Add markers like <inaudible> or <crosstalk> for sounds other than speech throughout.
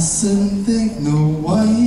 mustn't think no one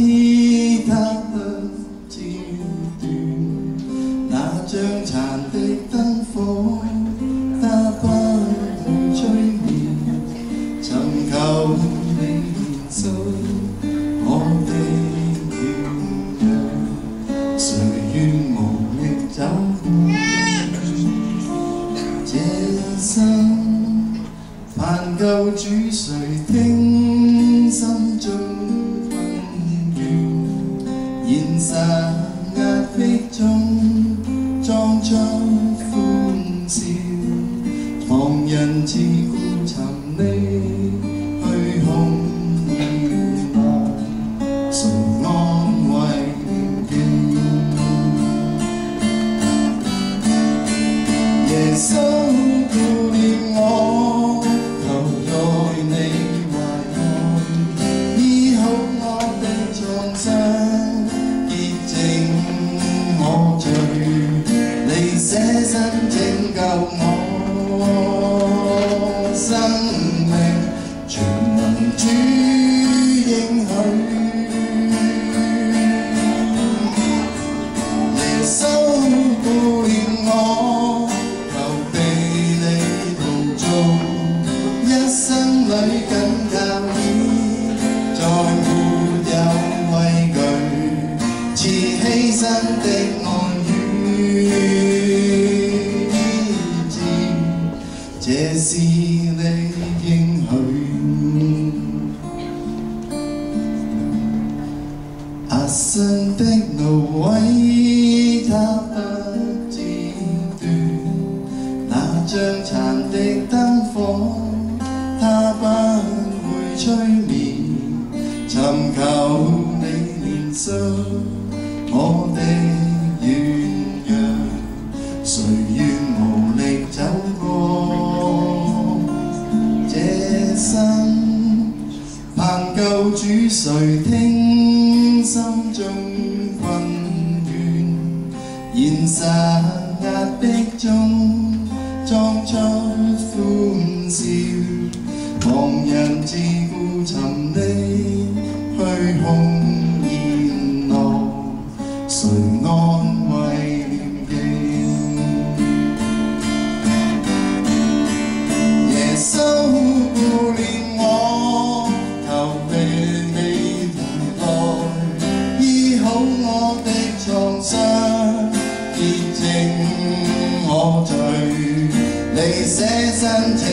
Sesame.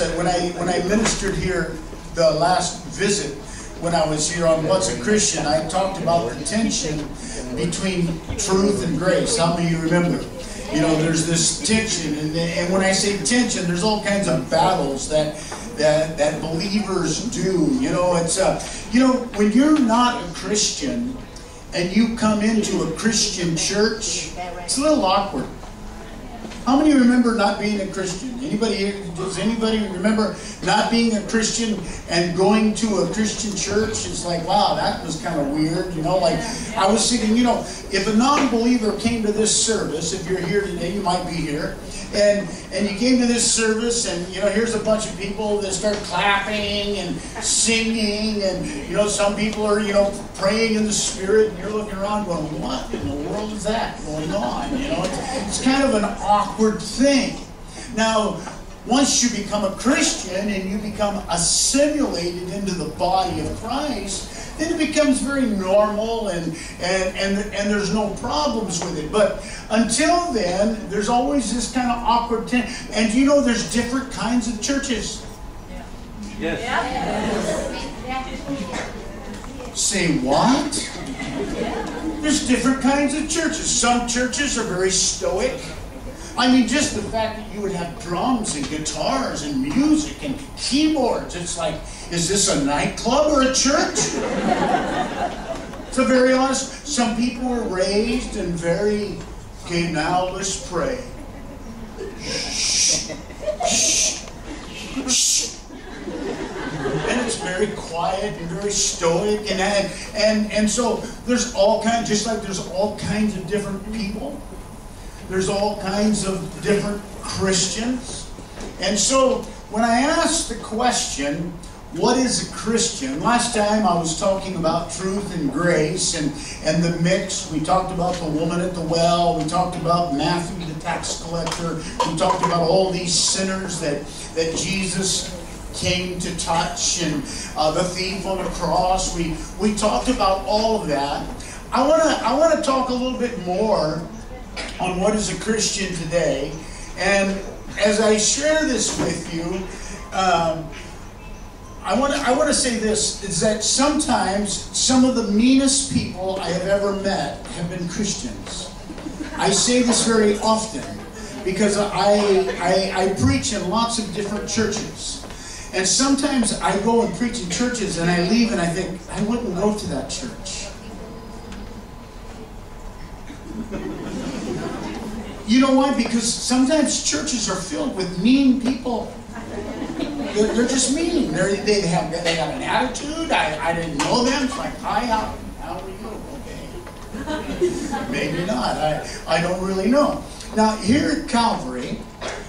Uh, when I when I ministered here the last visit, when I was here on What's a Christian, I talked about the tension between truth and grace. How many of you remember? You know, there's this tension, and, and when I say tension, there's all kinds of battles that that that believers do. You know, it's uh, you know, when you're not a Christian and you come into a Christian church, it's a little awkward. How many remember not being a Christian? Anybody here? Does anybody remember not being a Christian and going to a Christian church? It's like, wow, that was kind of weird. You know, like I was thinking, you know, if a non-believer came to this service, if you're here today, you might be here, and and you came to this service, and you know, here's a bunch of people that start clapping and singing, and you know, some people are you know praying in the spirit, and you're looking around going, what in the world is that going on? You know, it's, it's kind of an awkward thing. Now, once you become a Christian and you become assimilated into the body of Christ, then it becomes very normal and, and, and, and there's no problems with it. But until then, there's always this kind of awkward thing. And you know, there's different kinds of churches. Yes. Say what? There's different kinds of churches. Some churches are very stoic. I mean, just the fact that you would have drums and guitars and music and keyboards. It's like, is this a nightclub or a church? so very honest, some people were raised in very, okay, now let's pray. Shh. Shh. Shh and it's very quiet and very stoic and, and and so there's all kinds just like there's all kinds of different people. There's all kinds of different christians. And so when i asked the question what is a christian? Last time i was talking about truth and grace and and the mix. We talked about the woman at the well. We talked about matthew the tax collector. We talked about all these sinners that that jesus came to touch and uh, the thief on the cross. We, we talked about all of that. I want to I wanna talk a little bit more on what is a Christian today. And as I share this with you, um, I want to I want to say this is that sometimes some of the meanest people I have ever met have been Christians. I say this very often because I, I, I preach in lots of different churches. And sometimes I go and preach in churches and I leave and I think, I wouldn't go to that church. You know why? Because sometimes churches are filled with mean people. They're, they're just mean. They're, they have they have an attitude. I, I didn't know them. It's like, hi, how, how are you? Okay. Maybe not. I, I don't really know. Now, here at Calvary,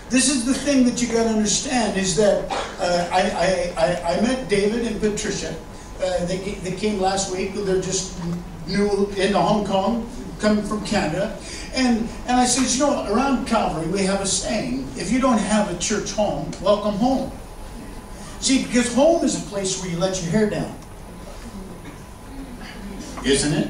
this is the thing that you got to understand is that uh, I, I, I, met David and Patricia. Uh, they, they came last week. They're just new into Hong Kong, coming from Canada. And, and I said, you know, around Calvary we have a saying, if you don't have a church home, welcome home. See, because home is a place where you let your hair down isn't it?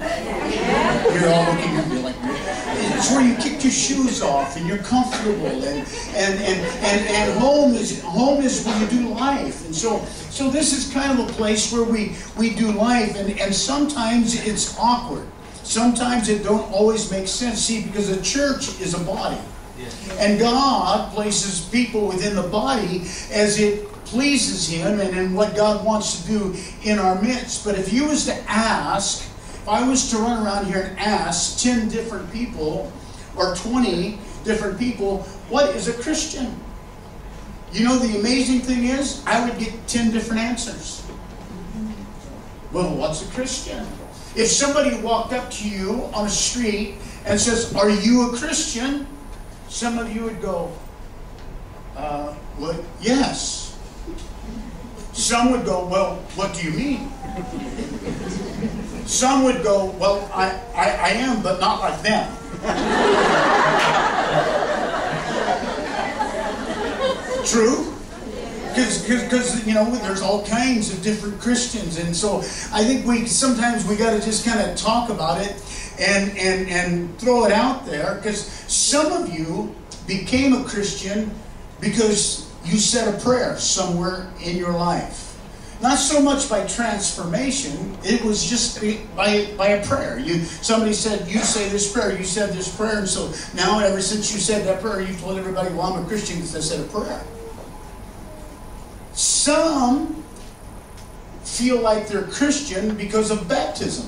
You're all looking at me like, it's where you kick your shoes off and you're comfortable and and and and, and home is home is where you do life. And so so this is kind of a place where we we do life and, and sometimes it's awkward. Sometimes it don't always make sense. See, because a church is a body. And God places people within the body as it pleases Him and in what God wants to do in our midst. But if you was to ask I was to run around here and ask 10 different people or 20 different people, what is a Christian? You know, the amazing thing is, I would get 10 different answers. Well, what's a Christian? If somebody walked up to you on a street and says, Are you a Christian? Some of you would go, uh, well, yes. Some would go, Well, what do you mean? Some would go, well, I, I, I am, but not like them. True? Because, you know, there's all kinds of different Christians. And so I think we sometimes we got to just kind of talk about it and, and, and throw it out there. Because some of you became a Christian because you said a prayer somewhere in your life. Not so much by transformation, it was just by, by a prayer. You Somebody said, You say this prayer, you said this prayer, and so now, ever since you said that prayer, you told everybody, Well, I'm a Christian because I said a prayer. Some feel like they're Christian because of baptism.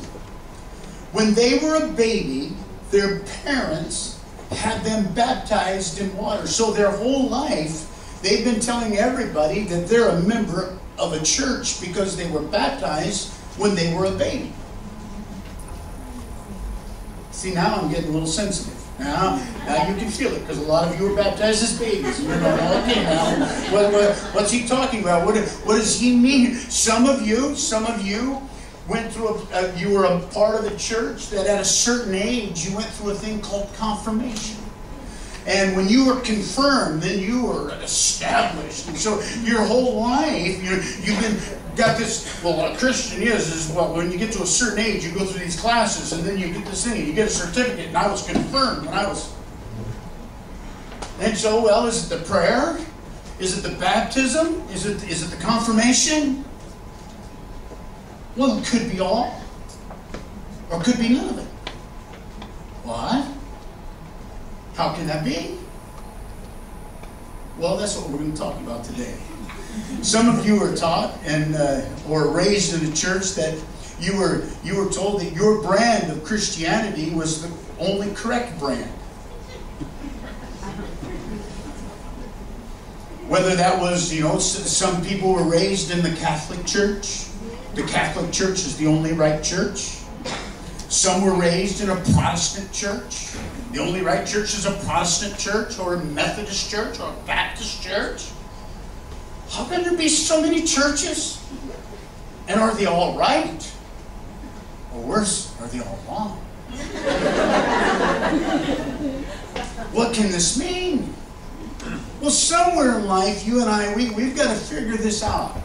When they were a baby, their parents had them baptized in water. So their whole life, they've been telling everybody that they're a member of a church because they were baptized when they were a baby. See, now I'm getting a little sensitive. Now, now you can feel it because a lot of you were baptized as babies. You're okay, now, what, what, what's he talking about? What, what does he mean? Some of you, some of you went through, a, you were a part of a church that at a certain age you went through a thing called confirmation. And when you were confirmed, then you were established. And so your whole life, you you've been got this. Well, what a Christian is is well, when you get to a certain age, you go through these classes, and then you get this thing, you get a certificate. And I was confirmed when I was. And so, well, is it the prayer? Is it the baptism? Is it, is it the confirmation? Well, it could be all, or it could be none of it. What? How can that be? Well, that's what we're going to talk about today. Some of you are taught and uh, or raised in a church that you were you were told that your brand of Christianity was the only correct brand. Whether that was, you know, some people were raised in the Catholic Church. The Catholic Church is the only right church. Some were raised in a Protestant church. The only right church is a Protestant church or a Methodist church or a Baptist church. How can there be so many churches? And are they all right? Or worse, are they all wrong? what can this mean? Well, somewhere in life, you and I, we, we've got to figure this out.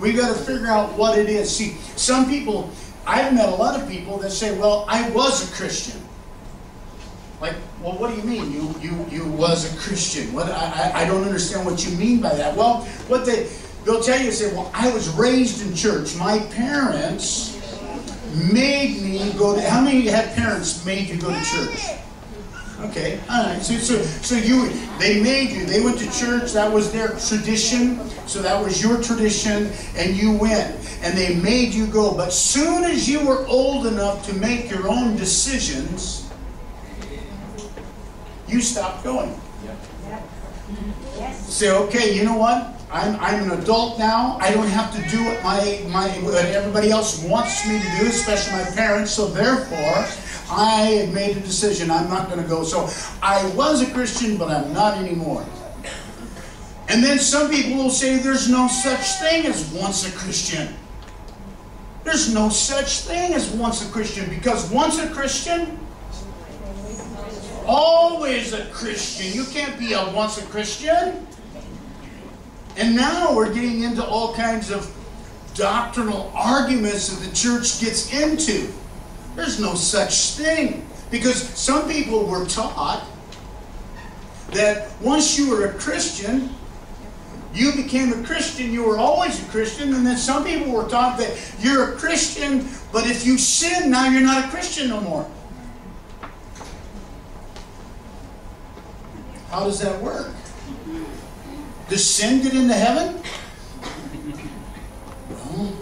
We've got to figure out what it is. See, some people, I've met a lot of people that say, well, I was a Christian. Like, well, what do you mean? You you you was a Christian? What I I don't understand what you mean by that. Well, what they they'll tell you say, well, I was raised in church. My parents made me go to. How many had parents made you go to church? Okay, all right. So, so, so you, they made you. They went to church. That was their tradition. So that was your tradition, and you went, and they made you go. But soon as you were old enough to make your own decisions, you stop going. Say, okay, you know what? I'm, I'm an adult now. I don't have to do what my, my what everybody else wants me to do, especially my parents. So therefore, I have made a decision. I'm not going to go. So I was a Christian, but I'm not anymore. And then some people will say there's no such thing as once a Christian. There's no such thing as once a Christian because once a Christian, always a Christian. You can't be a once a Christian. And now we're getting into all kinds of doctrinal arguments that the church gets into. There's no such thing. Because some people were taught that once you were a Christian, you became a Christian, you were always a Christian, and then some people were taught that you're a Christian, but if you sin, now you're not a Christian no more. How does that work? Get into heaven? No.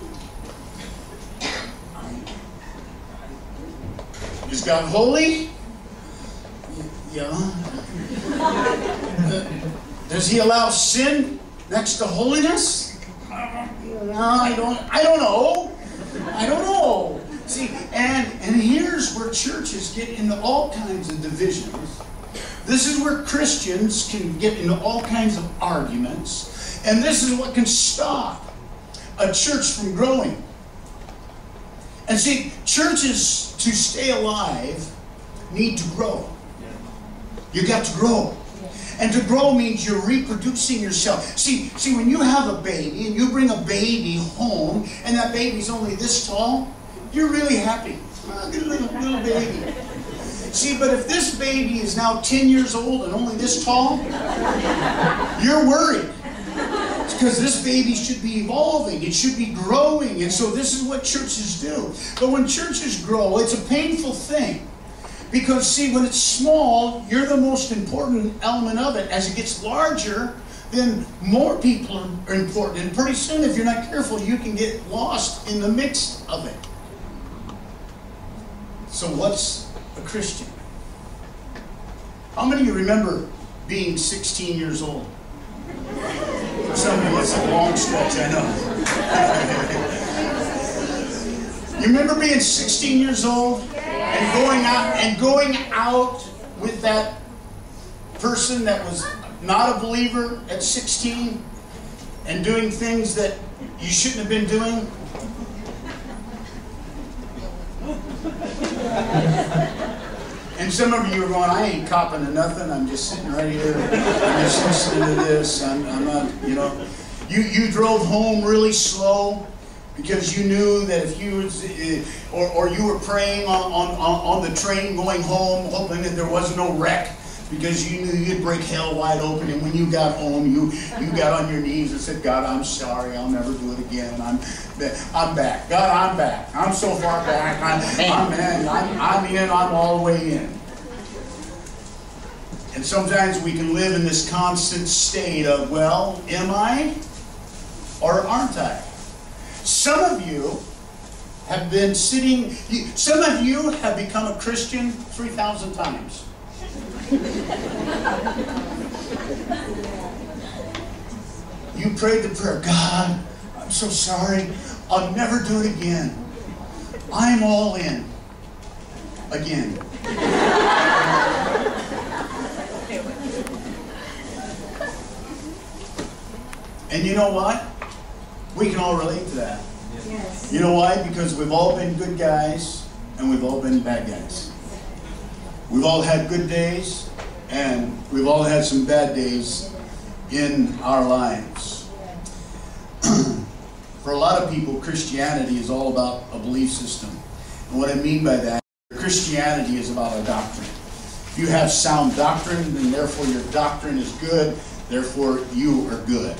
Is God holy? Yeah. Does he allow sin next to holiness? No, I don't I don't know. I don't know. See, and and here's where churches get into all kinds of divisions this is where Christians can get into all kinds of arguments, and this is what can stop a church from growing. And see, churches to stay alive need to grow. You got to grow. And to grow means you're reproducing yourself. See, see, when you have a baby and you bring a baby home and that baby's only this tall, you're really happy. Oh, little, little baby. See, but if this baby is now 10 years old and only this tall, you're worried. Because this baby should be evolving, it should be growing, and so this is what churches do. But when churches grow, it's a painful thing. Because, see, when it's small, you're the most important element of it. As it gets larger, then more people are important. And pretty soon, if you're not careful, you can get lost in the mix of it. So, what's a Christian. How many of you remember being 16 years old? For some of you, that's a long stretch, I know. you remember being 16 years old and going out and going out with that person that was not a believer at 16 and doing things that you shouldn't have been doing? And some of you are going, I ain't copping to nothing. I'm just sitting right here. I'm just listening to this. I'm, I'm not, you know. You, you drove home really slow because you knew that if you was, uh, or, or you were praying on, on, on the train going home, hoping that there was no wreck because you knew you'd break hell wide open. And when you got home, you you got on your knees and said, "God, I'm sorry. I'll never do it again. I'm I'm back. God, I'm back. I'm so far back. I'm I'm in. I'm, I'm in. I'm all the way in." And sometimes we can live in this constant state of, well, am I or aren't I? Some of you have been sitting, some of you have become a Christian 3,000 times. You prayed the prayer, God, I'm so sorry. I'll never do it again. I'm all in. Again. and you know what? We can all relate to that. Yes. You know why? Because we've all been good guys and we've all been bad guys. We've all had good days and we've all had some bad days in our lives. <clears throat> For a lot of people, Christianity is all about a belief system. And what I mean by that, Christianity is about a doctrine. If you have sound doctrine, then therefore your doctrine is good, therefore you are good.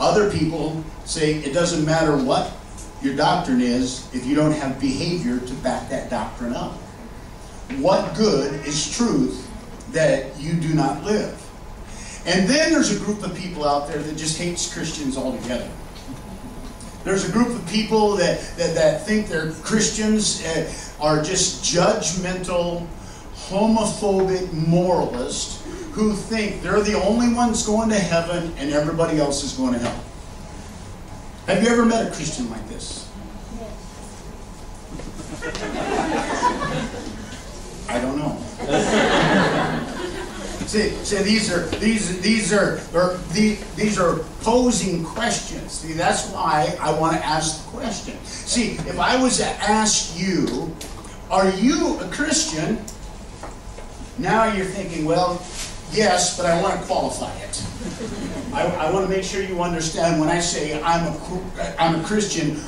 Other people say it doesn't matter what your doctrine is if you don't have behavior to back that doctrine up. What good is truth that you do not live? And then there's a group of people out there that just hates Christians altogether. There's a group of people that, that, that think they're Christians, uh, are just judgmental, homophobic moralists who think they're the only ones going to heaven and everybody else is going to hell. Have you ever met a Christian like this? <laughs> I don't know. <laughs> see, see, these are these these are, are these, these are posing questions. See, that's why I want to ask the question. See, if I was to ask you, are you a Christian? Now you're thinking, well, Yes, but I want to qualify it. I, I want to make sure you understand when I say I'm a, I'm a Christian,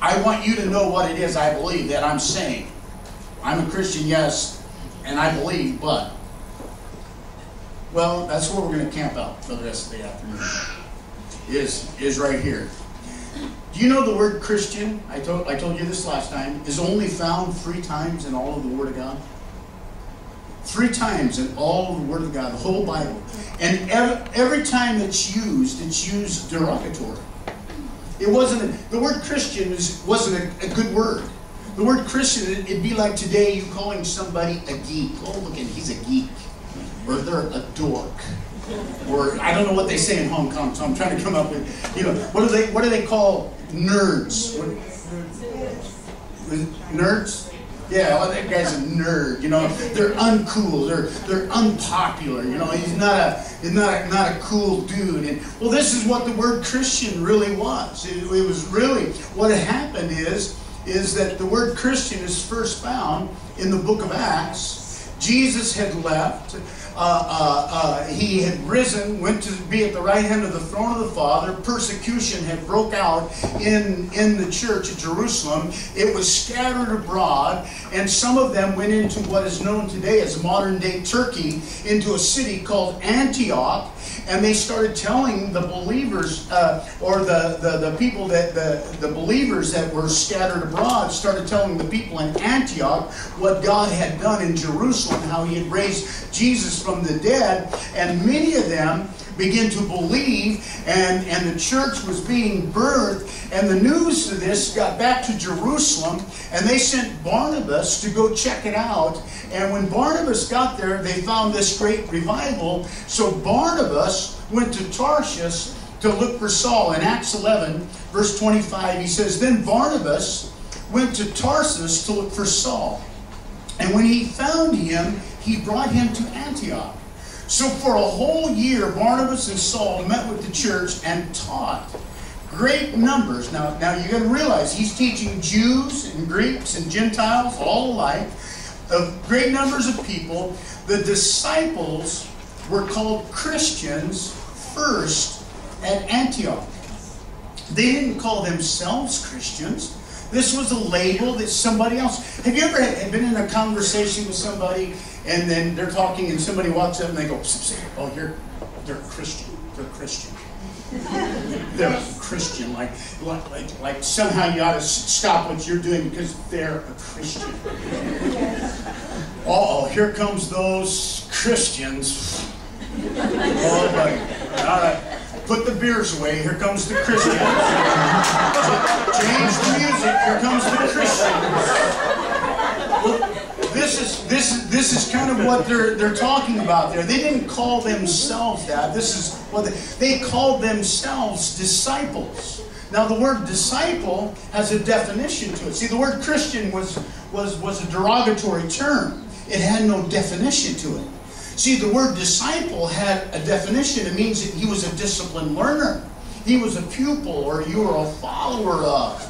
I want you to know what it is I believe that I'm saying. I'm a Christian, yes, and I believe, but. Well, that's where we're going to camp out for the rest of the afternoon. Is, is right here. Do you know the word Christian? I told, I told you this last time, is only found three times in all of the Word of God. Three times in all of the Word of God, the whole Bible. And every, every time it's used, it's used derogatory. It wasn't, the word Christian is, wasn't a, a, good word. The word Christian, it, would be like today you calling somebody a geek. Oh, look at he's a geek. Or they're a dork. Or I don't know what they say in Hong Kong, so I'm trying to come up with, you know, what do they, what do they call nerds? What, nerds? Yeah, well, that guy's a nerd. You know, they're uncool. They're they're unpopular. You know, he's not a he's not a, not a cool dude. And well, this is what the word Christian really was. It, it was really what happened is is that the word Christian is first found in the book of Acts. Jesus had left. Uh, uh, uh, he had risen, went to be at the right hand of the throne of the Father. Persecution had broke out in, in the church at Jerusalem. It was scattered abroad, and some of them went into what is known today as modern day Turkey, into a city called Antioch and they started telling the believers uh, or the, the, the people that the, the believers that were scattered abroad started telling the people in Antioch what God had done in Jerusalem, how he had raised Jesus from the dead, and many of them begin to believe, and, and the church was being birthed. And the news of this got back to Jerusalem, and they sent Barnabas to go check it out. And when Barnabas got there, they found this great revival. So Barnabas went to Tarshish to look for Saul. In Acts 11, verse 25, he says, Then Barnabas went to Tarsus to look for Saul. And when he found him, he brought him to Antioch. So for a whole year, Barnabas and Saul met with the church and taught great numbers. Now, now you got to realize he's teaching Jews and Greeks and Gentiles all alike, of great numbers of people. The disciples were called Christians first at Antioch. They didn't call themselves Christians. This was a label that somebody else. Have you ever been in a conversation with somebody and then they're talking and somebody walks up and they go, "Oh, you're they're Christian. They're Christian." They're Christian, like, like, like, like somehow you ought to stop what you're doing because they're a Christian. oh, here comes those Christians. Oh. All right. Put the beers away. Here comes the Christians. Change the music. Here comes the Christians. This is this is this is kind of what they're they're talking about there. They didn't call themselves that. This is what they, they called themselves disciples. Now the word disciple has a definition to it. See, the word Christian was was was a derogatory term. It had no definition to it. See, the word disciple had a definition. It means that he was a disciplined learner. He was a pupil or you were a follower of.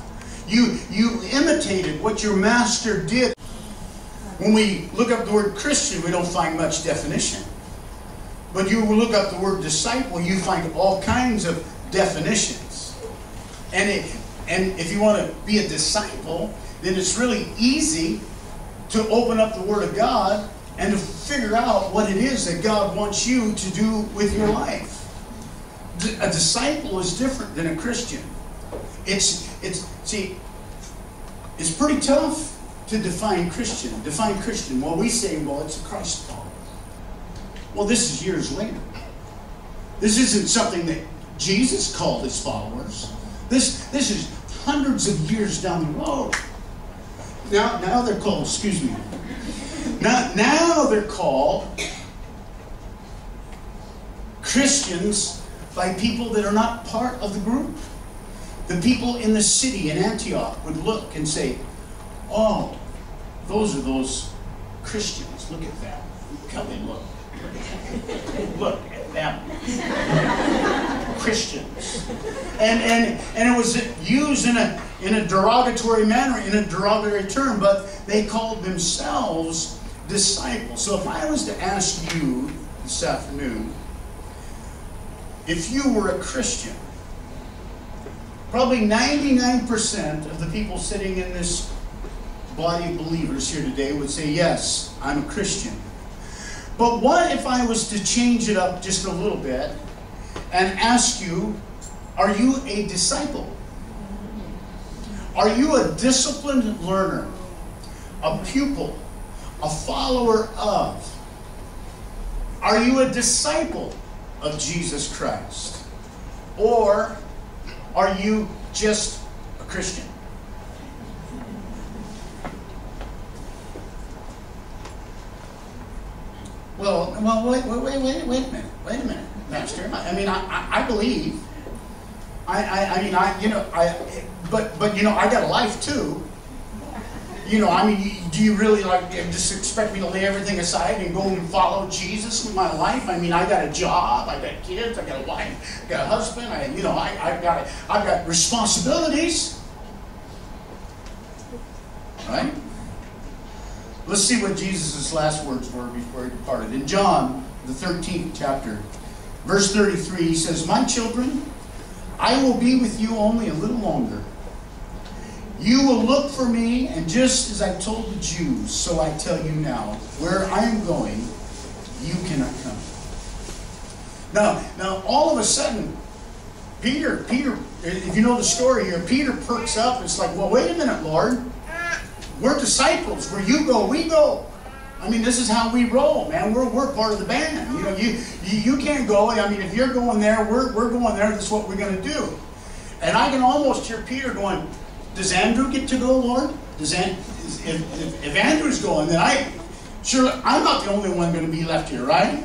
You, you imitated what your master did. When we look up the word Christian, we don't find much definition. But you look up the word disciple, you find all kinds of definitions. And, and if you want to be a disciple, then it's really easy to open up the Word of God and to figure out what it is that God wants you to do with your life. A disciple is different than a Christian. It's it's see, it's pretty tough to define Christian. Define Christian. Well, we say, well, it's a Christ follower. Well, this is years later. This isn't something that Jesus called his followers. This this is hundreds of years down the road. Now, now they're called, excuse me, now, now they're called Christians by people that are not part of the group. The people in the city in Antioch would look and say, Oh, those are those Christians. Look at them. Come in, look. Look at them. Christians. And, and, and it was used in a, in a derogatory manner, in a derogatory term, but they called themselves disciples. So if I was to ask you this afternoon, if you were a Christian, probably 99% of the people sitting in this body of believers here today would say, Yes, I'm a Christian. But what if I was to change it up just a little bit and ask you, Are you a disciple? Are you a disciplined learner? A pupil? a follower of? Are you a disciple of Jesus Christ? Or are you just a Christian? Well, well, wait, wait, wait, wait, a minute, wait a minute, Pastor. I, I mean, I, I, believe. I, I, I mean, I, you know, I, but, but you know, I got a life too you know, I mean, do you really like just expect me to lay everything aside and go and follow Jesus in my life? I mean, I got a job, I got kids, I got a wife, I got a husband. I, you know, I, I've got, I've got responsibilities, right? Let's see what Jesus' last words were before he departed. In John, the 13th chapter, verse 33, he says, My children, I will be with you only a little longer. You will look for me, and just as I told the Jews, so I tell you now, where I am going, you cannot come. Now, now all of a sudden, Peter, Peter, if you know the story here, Peter perks up. It's like, well, wait a minute, Lord. We're disciples. Where you go, we go. I mean, this is how we roll, man. We're, we're part of the band. You know, you, you, you can't go. I mean, if you're going there, we're, we're going there. That's what we're going to do. And I can almost hear Peter going, does Andrew get to go, Lord? Does if, if, if Andrew's going, then I, sure, I'm not the only one going to be left here, right?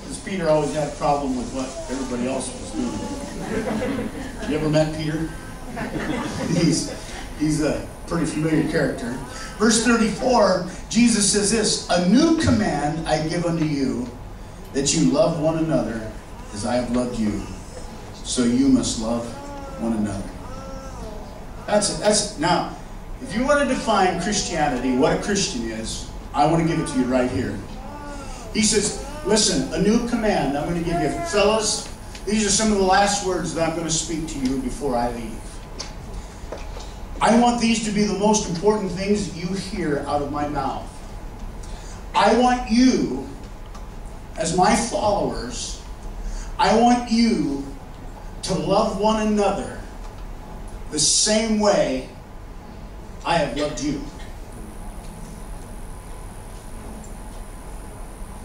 Because Peter always had a problem with what everybody else was doing. You ever met Peter? <laughs> he's, he's a pretty familiar character. Verse 34, Jesus says this, A new command I give unto you, that you love one another as I have loved you. So you must love one another. That's it. that's it. now. If you want to define Christianity, what a Christian is, I want to give it to you right here. He says, "Listen, a new command I'm going to give you, fellas. These are some of the last words that I'm going to speak to you before I leave. I want these to be the most important things you hear out of my mouth. I want you, as my followers, I want you to love one another the same way I have loved you.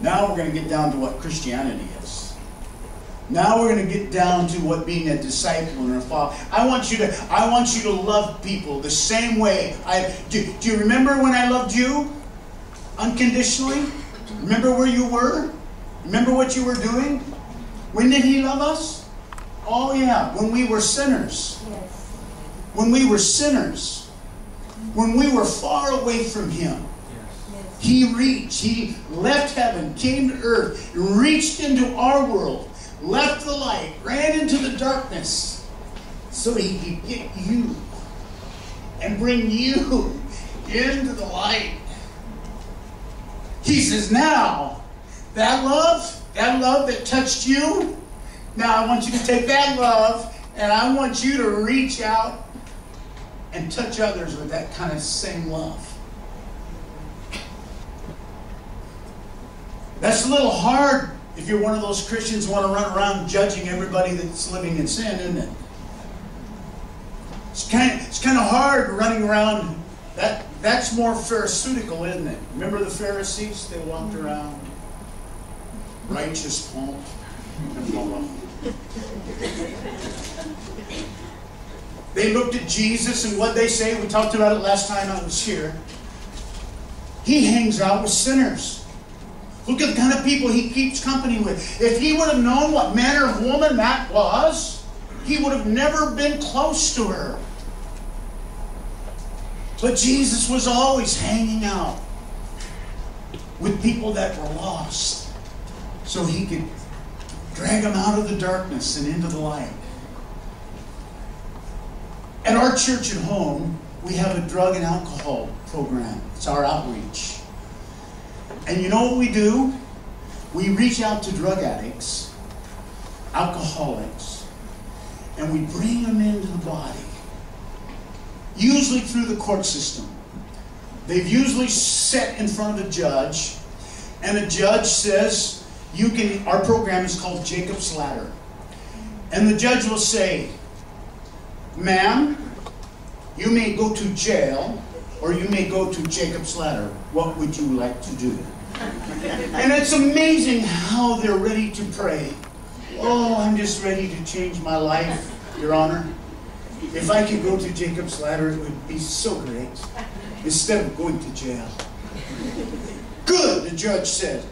Now we're going to get down to what Christianity is. Now we're going to get down to what being a disciple and a follower. I want you to I want you to love people the same way I do, do you remember when I loved you unconditionally? Remember where you were? Remember what you were doing? When did he love us? Oh yeah, when we were sinners. Yes. When we were sinners. When we were far away from him. Yes. He reached, he left heaven, came to earth, reached into our world, left the light, ran into the darkness, so he could get you and bring you into the light. He says, now, that love, that love that touched you, now I want you to take that love and I want you to reach out and touch others with that kind of same love. That's a little hard if you're one of those Christians who want to run around judging everybody that's living in sin, isn't it? It's kind of, it's kind of hard running around. That that's more pharisaical, isn't it? Remember the Pharisees? They walked around righteous pomp. They looked at Jesus and what they say. We talked about it last time I was here. He hangs out with sinners. Look at the kind of people he keeps company with. If he would have known what manner of woman that was, he would have never been close to her. But Jesus was always hanging out with people that were lost so he could drag them out of the darkness and into the light. At our church at home, we have a drug and alcohol program. It's our outreach. And you know what we do? We reach out to drug addicts, alcoholics, and we bring them into the body. Usually through the court system. They've usually set in front of a judge, and a judge says, you can, our program is called Jacob's Ladder. And the judge will say, ma'am, you may go to jail or you may go to Jacob's Ladder. What would you like to do? And it's amazing how they're ready to pray. Oh, I'm just ready to change my life, Your Honor. If I could go to Jacob's Ladder, it would be so great instead of going to jail. Good, the judge said.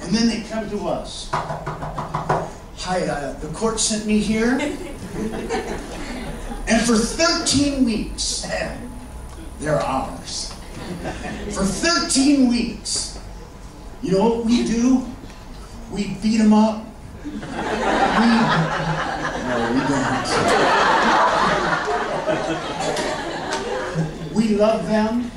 And then they come to us. Hi, uh, the court sent me here. And for 13 weeks, they're ours. For 13 weeks, you know what we do? We beat them up. We, no, we don't. We love them.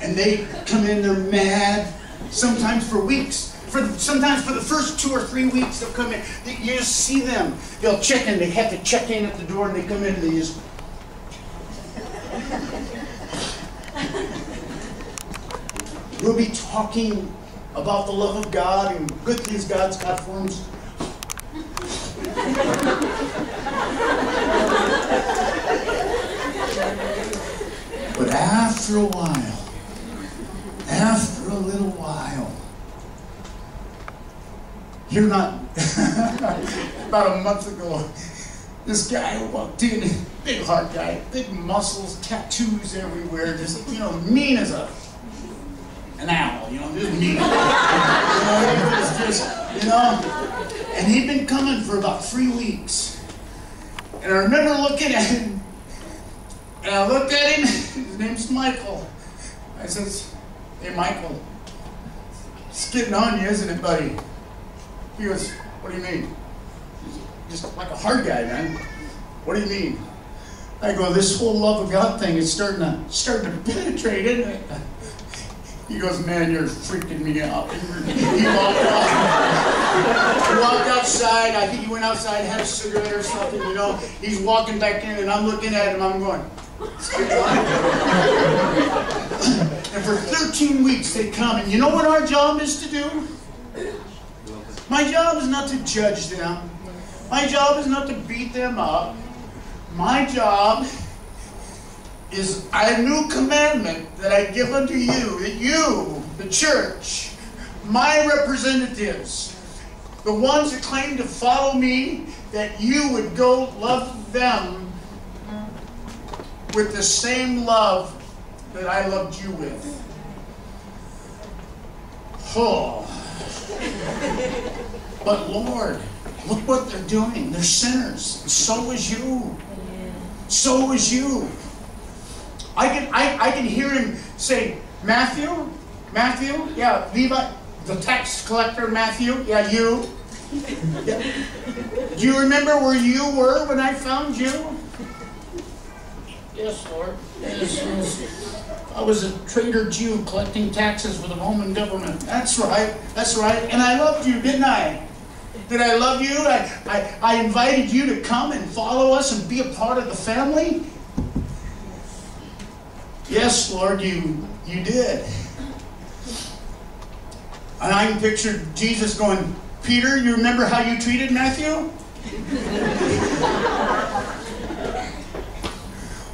And they come in, they're mad, sometimes for weeks. For the, sometimes for the first two or three weeks, they'll come in. You just see them. They'll check in. They have to check in at the door, and they come in and they just. We'll be talking about the love of God and good things God's got for us. But after a while, after a little while, you're not. <laughs> About a month ago, this guy walked in, big hard guy, big muscles, tattoos everywhere, just, you know, mean as a an owl, you know, just mean. <laughs> you know, it was just, you know, and he'd been coming for about three weeks. And I remember looking at him, and I looked at him, his name's Michael. I says, hey, Michael, it's getting on you, isn't it, buddy? He goes, what do you mean? Just like a hard guy, man. What do you mean? I go, this whole love of God thing is starting to starting to penetrate, isn't it? He goes, man, you're freaking me out. <laughs> He walked out. He walked outside. I think he went outside, had a cigarette or something, you know. He's walking back in, and I'm looking at him. I'm going, and for 13 weeks they come, and you know what our job is to do? My job is not to judge them. My job is not to beat them up. My job is a new commandment that I give unto you, that you, the church, my representatives, the ones that claim to follow me, that you would go love them with the same love that I loved you with. Oh. But Lord, look what they're doing. They're sinners. So is you. So is you. I can, I, I can hear him say, Matthew, Matthew, yeah, Levi, the tax collector, Matthew, yeah, you. Yeah. Do you remember where you were when I found you? Yes, Lord. Yes, yes. I was a traitor Jew collecting taxes for the Roman government. That's right. That's right. And I loved you, didn't I? Did I love you? I, I, I invited you to come and follow us and be a part of the family. Yes, Lord, you, you did. And I can picture Jesus going, Peter, you remember how you treated Matthew?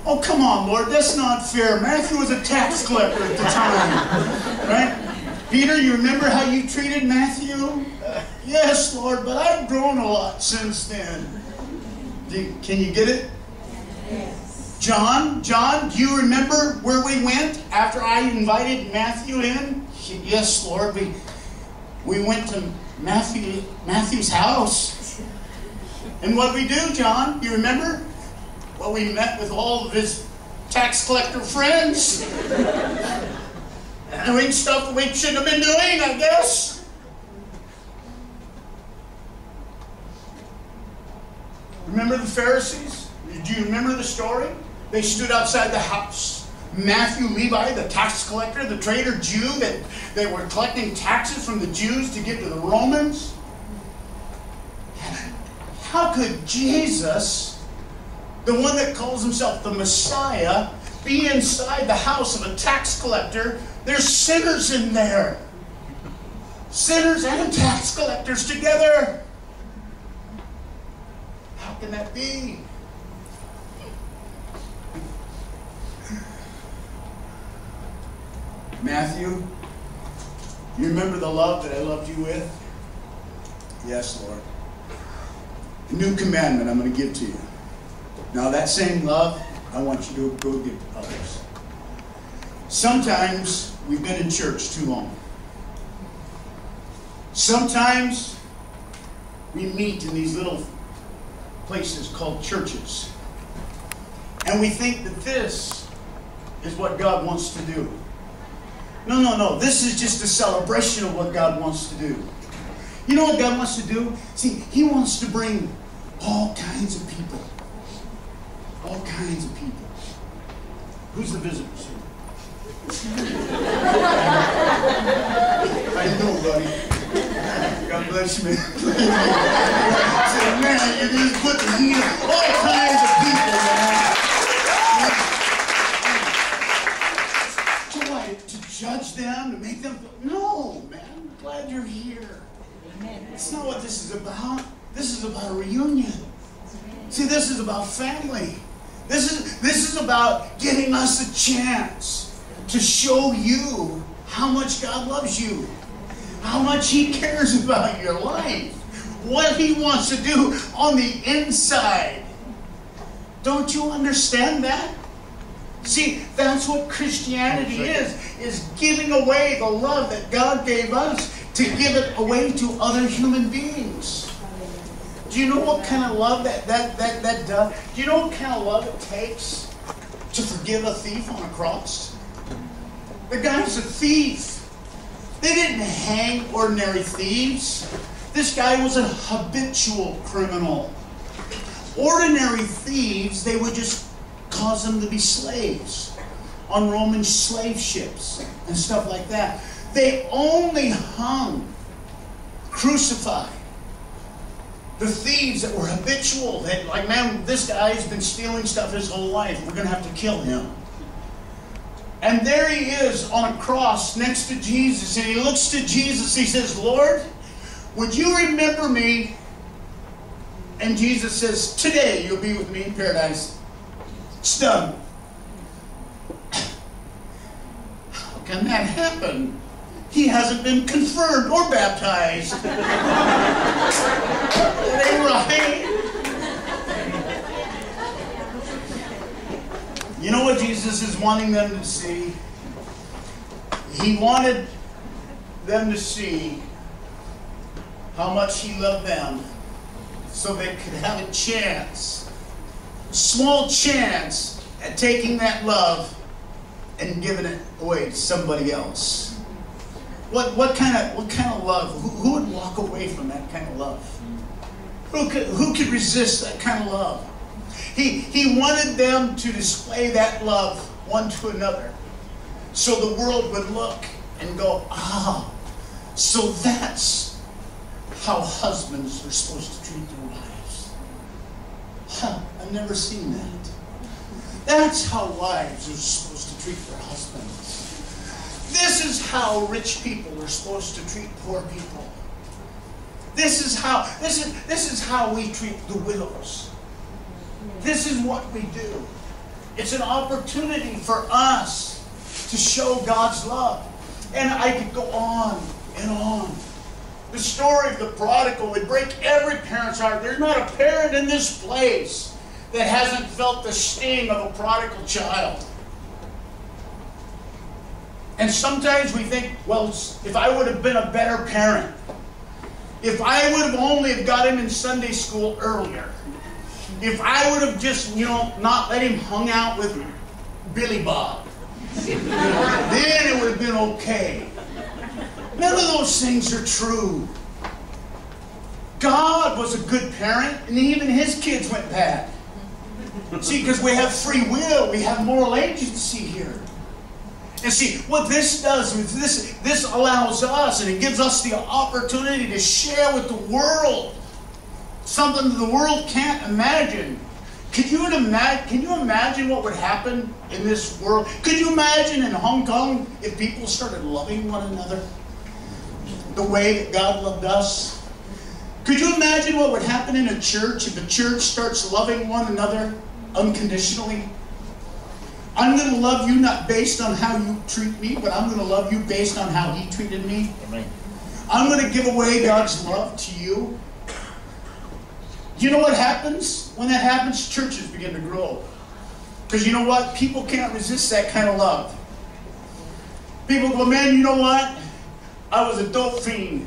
oh, come on, Lord, that's not fair. Matthew was a tax collector at the time, right? Peter, you remember how you treated Matthew? Yes, Lord, but I've grown a lot since then. Can you get it? John, John, do you remember where we went after I invited Matthew in? Yes, Lord. We we went to Matthew Matthew's house. And what we do, John, you remember? Well, we met with all of his tax collector friends. <laughs> doing stuff we shouldn't have been doing, I guess. Remember the Pharisees? Do you remember the story? They stood outside the house. Matthew Levi, the tax collector, the traitor Jew that they were collecting taxes from the Jews to give to the Romans. How could Jesus, the one that calls himself the Messiah, be inside the house of a tax collector? There's sinners in there. Sinners and tax collectors together. How can that be? Matthew, you remember the love that I loved you with? Yes, Lord. A new commandment I'm going to give to you. Now, that same love, I want you to go give to others. Sometimes we've been in church too long. Sometimes we meet in these little places called churches. And we think that this is what God wants to do. No, no, no. This is just a celebration of what God wants to do. You know what God wants to do? See, He wants to bring all kinds of people. All kinds of people. Who's the visitors here? How you doing, buddy? God bless you, man. <laughs> Say, man, you just put the all kinds of people, man. judge them, to make them feel. No, man. I'm glad you're here. Amen. That's not what this is about. This is about a reunion. See, this is about family. This is this is about giving us a chance to show you how much God loves you, how much He cares about your life, what He wants to do on the inside. Don't you understand that? See, that's what Christianity is, is giving away the love that God gave us to give it away to other human beings. Do you know what kind of love that, that, that, that does? Do you know what kind of love it takes to forgive a thief on a cross? The guy's a thief. They didn't hang ordinary thieves. This guy was a habitual criminal. Ordinary thieves, they would just cause them to be slaves. on Roman slave ships and stuff like that. They only hung, crucified, the thieves that were habitual, that like, man, this guy's been stealing stuff his whole life. We're going to have to kill him. And there he is on a cross next to Jesus, and he looks to Jesus. He says, Lord, would you remember me? And Jesus says, Today you'll be with me in paradise. Done. How can that happen? He hasn't been confirmed or baptized. they right. You know what Jesus is wanting them to see? He wanted them to see how much He loved them so they could have a chance, small chance at taking that love and giving it away to somebody else. What, what, kind of, what kind of love? Who, who would walk away from that kind of love? Who could, who could resist that kind of love? He, he wanted them to display that love one to another so the world would look and go, ah, so that's how husbands are supposed to treat their wives. I've never seen that. That's how wives are supposed to treat their husbands. This is how rich people are supposed to treat poor people. This is how this is this is how we treat the widows. This is what we do. It's an opportunity for us to show God's love. And I could go on and on. The story of the prodigal would break every parent's heart. There's not a parent in this place that hasn't felt the sting of a prodigal child. And sometimes we think, well, if I would have been a better parent, if I would have only have got him in Sunday school earlier, if I would have just, you know, not let him hung out with Billy Bob, <laughs> then it would have been okay. None of those things are true. God was a good parent, and even his kids went bad. See, because we have free will, we have moral agency here. And see, what this does is this, this allows us, and it gives us the opportunity to share with the world something that the world can't imagine. Could you imagine? Can you imagine what would happen in this world? Could you imagine in Hong Kong if people started loving one another the way that God loved us? Could you imagine what would happen in a church if a church starts loving one another unconditionally? I'm going to love you not based on how you treat me, but I'm going to love you based on how He treated me. Amen. I'm going to give away God's love to you. You know what happens? When that happens, churches begin to grow. Because you know what? People can't resist that kind of love. People go, man, you know what? I was a dope fiend,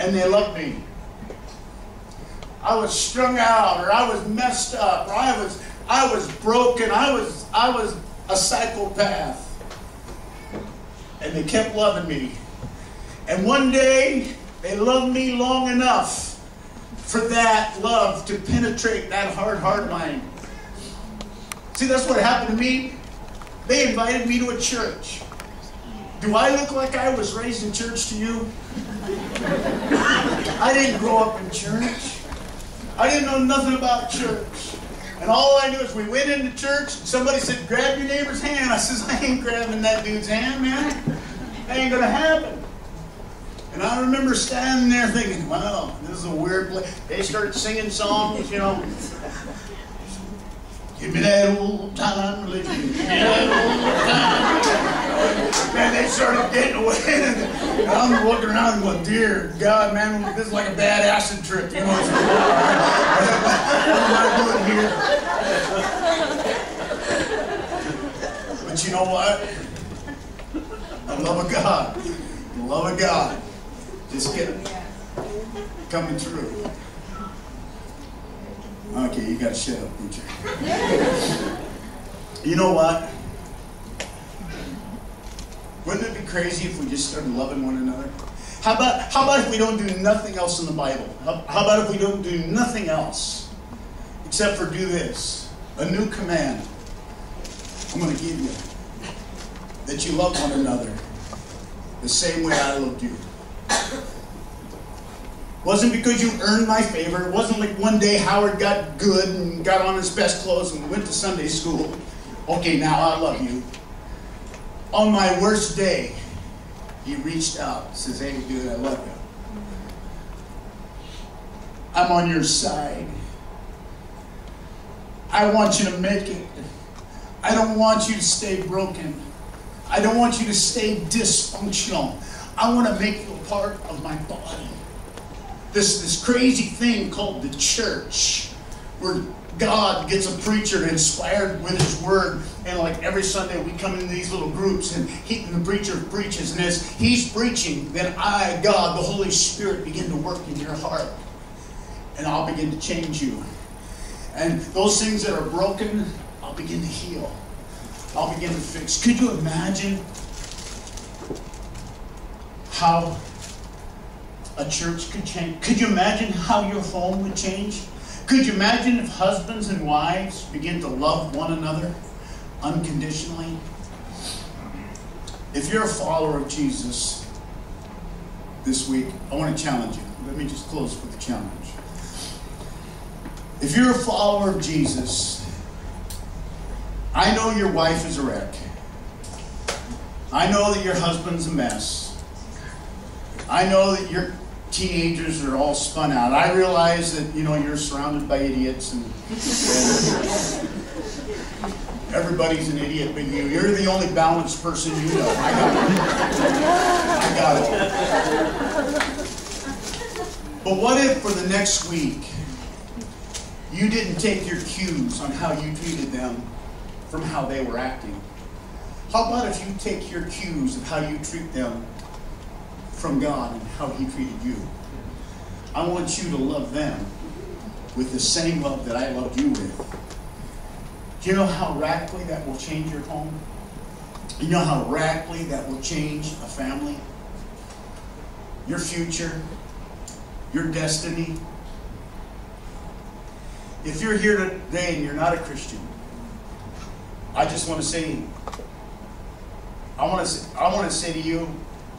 and they loved me. I was strung out, or I was messed up, or I was I was broken. I was I was a psychopath. And they kept loving me. And one day they loved me long enough for that love to penetrate that hard heart line. See, that's what happened to me. They invited me to a church. Do I look like I was raised in church to you? <laughs> I didn't grow up in church. I didn't know nothing about church. And all I knew is we went into church, somebody said, grab your neighbor's hand. I says, I ain't grabbing that dude's hand, man. That ain't gonna happen. And I remember standing there thinking, wow, this is a weird place. They started singing songs, you know. Give me that old time religion. Give me that old time. Man, they started getting away. And I'm looking around and going, dear God, man, this is like a bad acid trip. You know, what am I doing here? But you know what? The love of God. The love of God. Just kidding. Coming true. Okay, you gotta shut up, preacher. you know what? Wouldn't it be crazy if we just started loving one another? How about, how about if we don't do nothing else in the Bible? How, how about if we don't do nothing else except for do this? A new command I'm going to give you. That you love one another the same way I loved you. Wasn't because you earned my favor. It wasn't like one day Howard got good and got on his best clothes and went to Sunday school. Okay, now I love you. On my worst day, he reached out, says, Hey, dude, I love you. I'm on your side. I want you to make it. I don't want you to stay broken. I don't want you to stay dysfunctional. I want to make you a part of my body. This, this crazy thing called the church, where God gets a preacher inspired with his word, and like every Sunday we come into these little groups, and, he, and the preacher preaches, and as he's preaching, then I, God, the Holy Spirit, begin to work in your heart, and I'll begin to change you. And those things that are broken, I'll begin to heal. I'll begin to fix. Could you imagine how a church could change? Could you imagine how your home would change? Could you imagine if husbands and wives begin to love one another unconditionally? If you're a follower of Jesus this week, I want to challenge you. Let me just close with a challenge. If you're a follower of Jesus, I know your wife is a wreck. I know that your husband's a mess. I know that your teenagers are all spun out. I realize that you know you're surrounded by idiots and, and everybody's an idiot but you. You're the only balanced person you know. I got it. I got it. But what if for the next week you didn't take your cues on how you treated them from how they were acting? How about if you take your cues of how you treat them from God and how He treated you? I want you to love them with the same love that I loved you with. Do you know how radically that will change your home? You know how radically that will change a family? Your future, your destiny. If you're here today and you're not a Christian, I just want to say, I want to I want to say to you,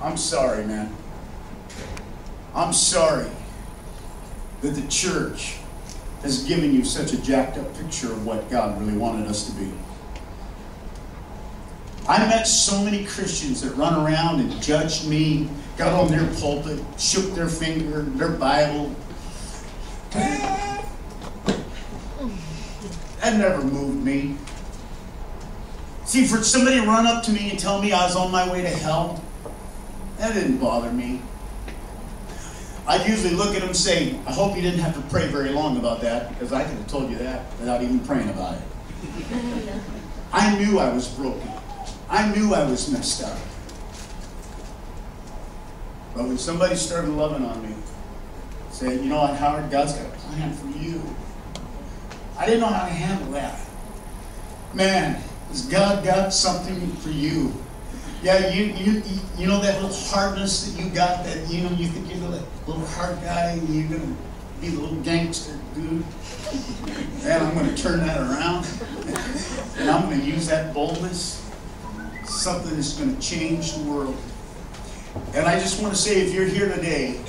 I'm sorry, man. I'm sorry that the church has given you such a jacked up picture of what God really wanted us to be. I met so many Christians that run around and judged me, got on their pulpit, shook their finger, their Bible. That never moved me. See, for somebody to run up to me and tell me I was on my way to hell, that didn't bother me. I'd usually look at them and say, I hope you didn't have to pray very long about that, because I could have told you that without even praying about it. <laughs> I knew I was broken. I knew I was messed up. But when somebody started loving on me, saying, you know what, Howard, God's got a plan for you. I didn't know how to handle that. Man, God got something for you? Yeah, you you you know that little hardness that you got that you know you think you're the little hard guy and you're gonna be the little gangster dude. And I'm gonna turn that around. and I'm gonna use that boldness. Something that's gonna change the world. And I just want to say if you're here today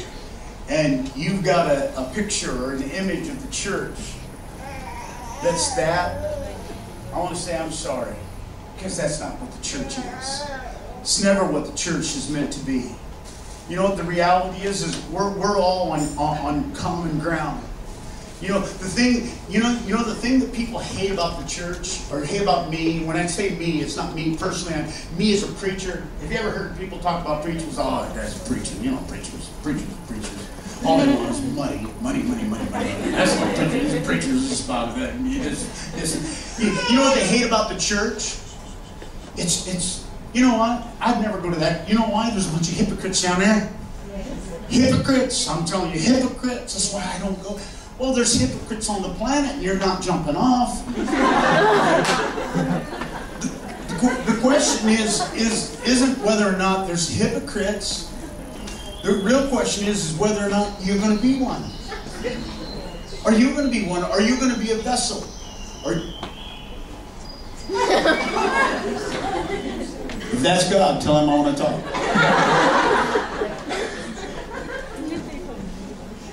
and you've got a, a picture or an image of the church that's that I want to say I'm sorry because that's not what the church is. It's never what the church is meant to be. You know what the reality is? Is we're, we're all on, on, on common ground. You know the thing. You know you know the thing that people hate about the church or hate about me. When I say me, it's not me personally. I'm, me as a preacher. Have you ever heard people talk about preachers? Oh, that guy's preaching. You know, preachers, preachers, preachers. All they want is money, money, money, money, money. That's what preachers, preachers is about. That. You, just, just, you, you know what they hate about the church? It's it's. You know what? I'd never go to that. You know why? There's a bunch of hypocrites down there. Hypocrites. I'm telling you, hypocrites. That's why I don't go. Well, there's hypocrites on the planet, and you're not jumping off. the, the question is, is, isn't whether or not there's hypocrites. The real question is, is whether or not you're going to be one. Are you going to be one? Are you going to be a vessel? Are, If that's God, tell him I want to talk.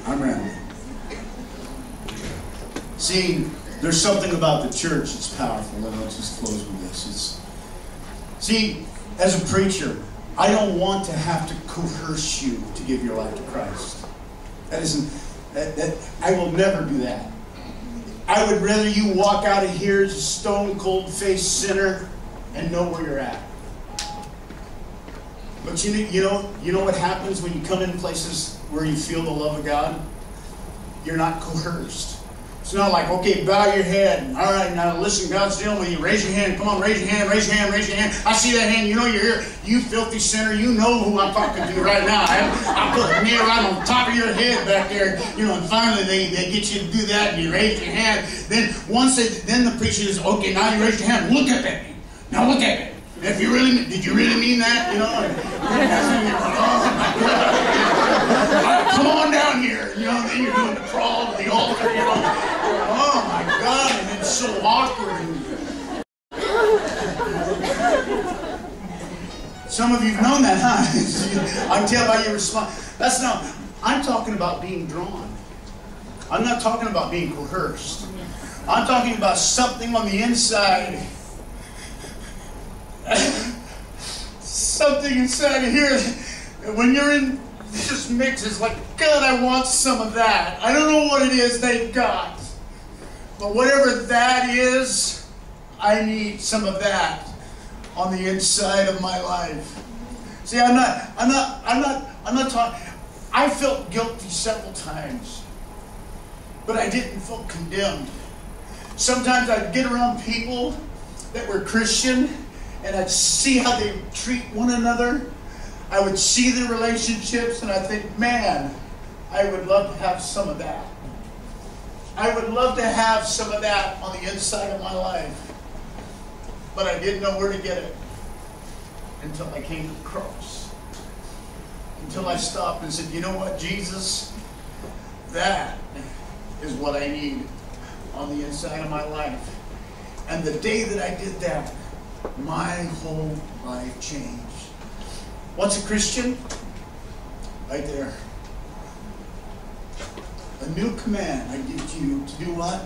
I'm rambling. See, there's something about the church that's powerful, and I'll just close with this. It's, see, as a preacher, I don't want to have to coerce you to give your life to Christ. That isn't, that, that, I will never do that. I would rather you walk out of here as a stone cold faced sinner and know where you're at. But you, you know, you know what happens when you come in places where you feel the love of God? You're not coerced. It's not like, okay, bow your head. All right, now listen, God's dealing with you. Raise your hand. Come on, raise your hand, raise your hand, raise your hand. I see that hand. You know you're here. You filthy sinner. You know who I'm talking to right now. I, I put a nail right on top of your head back there. You know, and finally they, they get you to do that and you raise your hand. Then once they, then the preacher says, okay, now you raise your hand. Look at me. Now look at me. If you really, did you really mean that? You know, and, oh. Come on down here. You know, then you're doing the crawl to the altar. You know. God, and it's so awkward. Some of you've known that, huh? <laughs> I can tell by your response. That's not, I'm talking about being drawn. I'm not talking about being coerced. I'm talking about something on the inside. <laughs> something inside of here. When you're in this mix, it's like, God, I want some of that. I don't know what it is they got. But whatever that is, I need some of that on the inside of my life. See, I'm not, I'm not, I'm not, I'm not talking. I felt guilty several times, but I didn't feel condemned. Sometimes I'd get around people that were Christian and I'd see how they treat one another. I would see the relationships and I think, man, I would love to have some of that. I would love to have some of that on the inside of my life. But I didn't know where to get it until I came to the cross. Until I stopped and said, you know what, Jesus? That is what I need on the inside of my life. And the day that I did that, my whole life changed. What's a Christian? Right there. A new command I give to you to do what?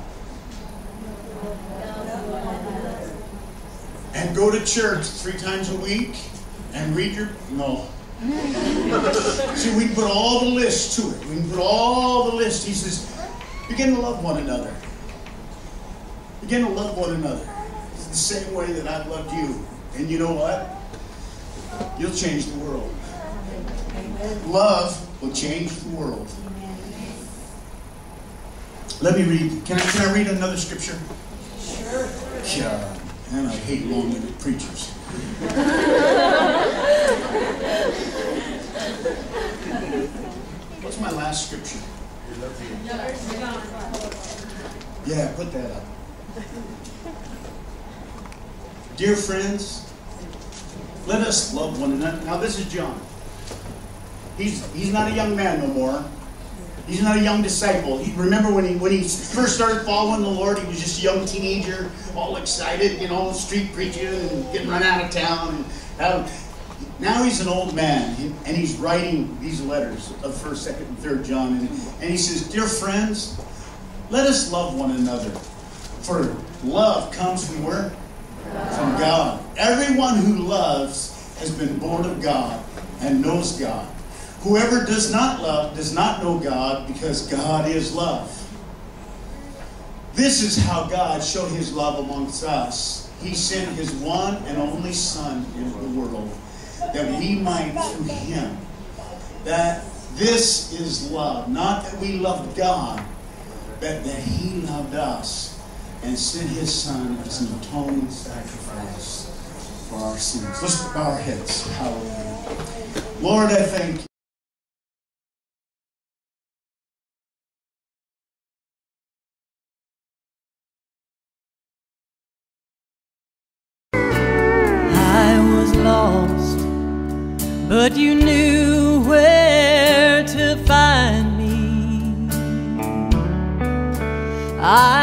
And go to church three times a week and read your no. <laughs> See, we can put all the lists to it. We can put all the lists. He says, begin to love one another. Begin to love one another. It's the same way that I've loved you. And you know what? You'll change the world. Love will change the world. Let me read. Can I, can I read another scripture? Sure. Yeah, and I hate long-winded preachers. What's my last scripture? Yeah, put that up. Dear friends, let us love one another. Now this is John. He's he's not a young man no more. He's not a young disciple. He, remember when he when he first started following the Lord, he was just a young teenager, all excited, you know, street preaching and getting run out of town. And now he's an old man, and he's writing these letters of First, Second, and Third John, and, and he says, "Dear friends, let us love one another, for love comes from where? From God. Everyone who loves has been born of God and knows God." Whoever does not love does not know God because God is love. This is how God showed his love amongst us. He sent his one and only Son into the world that we might through him. That this is love. Not that we loved God, but that he loved us and sent his Son as an atoning sacrifice for our sins. Let's bow our heads. Hallelujah. Lord, I thank you. I